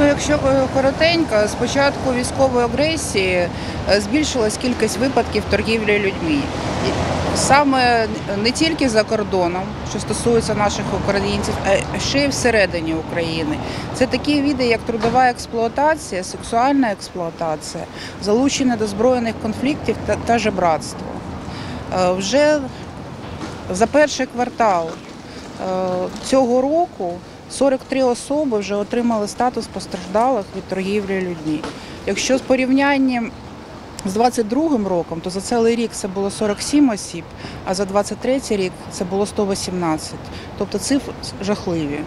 Ну, якщо е, коротенько, з початку військової агресії е, збільшилась кількість випадків торгівлі людьми. Саме не тільки за кордоном, що стосується наших українців, а ще й всередині України. Це такі види, як трудова експлуатація, сексуальна експлуатація, залучення до збройних конфліктів та, та жебратство. Е, Вже за перший квартал цього року 43 особи вже отримали статус постраждалих від торгівлі людьми. Якщо з порівнянням з 22 роком, то за цілий рік це було 47 осіб, а за 23 рік це було 118. Тобто цифри жахливі.